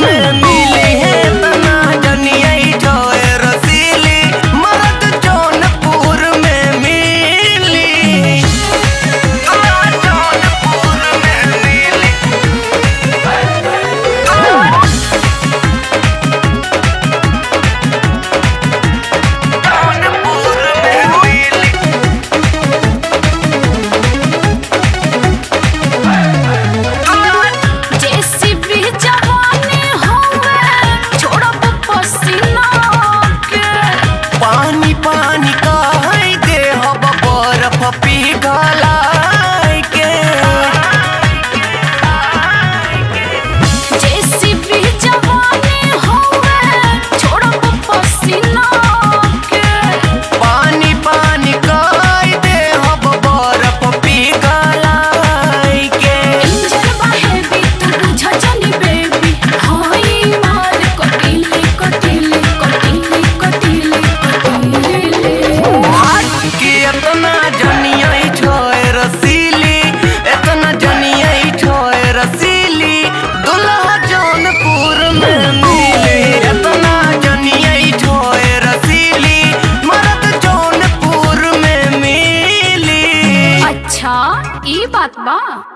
में atma.